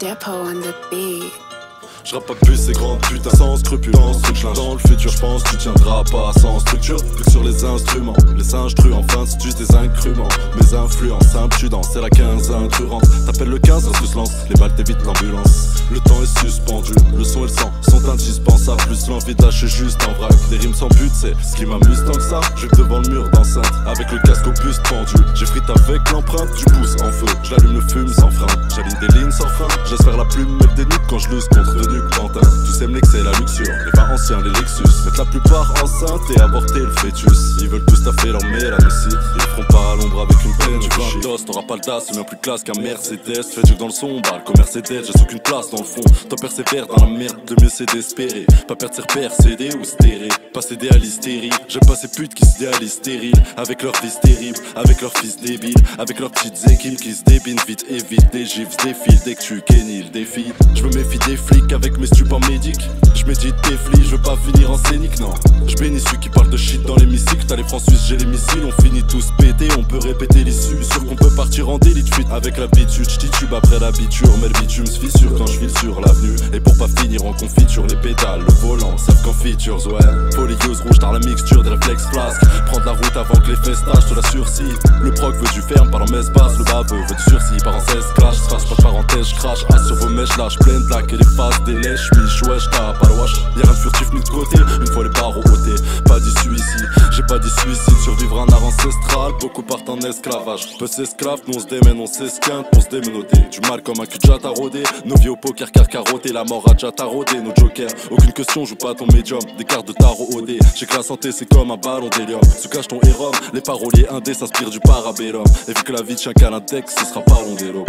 Depot on the beat. Je pas plus ces grandes putains sans scrupules dans le futur, je pense tu tiendras pas sans structure. Plus sur les instruments, les singes trucs enfin c'est juste des incruments. Mes influences impudents, c'est la 15 intrurante T'appelles le 15, reste se lance, les balles t'évitent l'ambulance. Le temps est suspendu, le son et le sang sont indispensables Plus l'envie d'acheter juste en vrac, des rimes sans but c'est ce qui m'amuse tant que ça. Je devant le mur d'enceinte, avec le casque au buste pendu. J'ai avec l'empreinte du pouce en feu, j'allume le fume sans frein J'aligne des lignes sans fin, j'espère la plume mettre des nuques quand je lose contre de nuques pantin Tous aiment l'excès la luxure, les vins anciens, les Lexus. Mettre la plupart enceintes et avorter le fœtus. Ils veulent tous taffer leur mélanosite Ils feront pas à l'ombre avec peine du d'os T'auras pas le DAS, c'est bien plus classe qu'un Mercedes. Fais du dans le son, bah le commerce est dead J'ai aucune place dans le fond, toi persévère dans la merde Le mieux c'est d'espérer, pas perdre ses repères, céder ou stérer Pas céder à l'hystérie, j'aime pas ces putes qui se déalisent stériles Avec leur fils terrible, avec leurs fils débiles Avec leurs petites équipes qui se débinent vite et vite. Des gifs, des fils, dès que tu kenny le défi Je me méfie des flics avec mes stupends médics. Je médite des flics, je veux pas finir en scénique, non. Je bénis celui qui parle de shit dans l'hémicycle. T'as les francs suisses, j'ai les missiles, on finit tous pétés. On peut répéter l'issue, sûr qu'on peut partir en délit de fuite. Avec l'habitude, j'titube après l'habitude Mais le bitume se fissure quand je sur l'avenue. Et pour pas finir en confiture, les pédales, le volant, savent qu'en features, ouais. Folieuse rouge dans la mixture des réflexes flasques. Prendre la route avant que les festages te la sursis. Le proc veut du ferme, par en espace Le baveux veut du sursis, par en 16 clash Trace pas de parenthèse, j'crache, as sur vos mèches. Lâche plein de lacs et les faces des lèches. Mich, wesh, t'as pas Y'a rien de furtif mis de côté, une fois les barreaux ôtés Pas d'issue ici, j'ai pas dit suicide Survivre un art ancestral, beaucoup partent en esclavage. Peu s'esclave, nous on se démène, on s'esquinte pour se démenoter Du mal comme un cul de rodé Nos vies au poker car carotté, la mort a déjà tarodé Nos jokers, aucune question, joue pas ton médium. Des cartes de tarot OD, j'ai que la santé c'est comme un ballon d'hélium. Se cache ton héros, les paroliers indés s'inspirent du parabellum. Et vu que la vie tient qu'à l'index, ce sera pas rondélo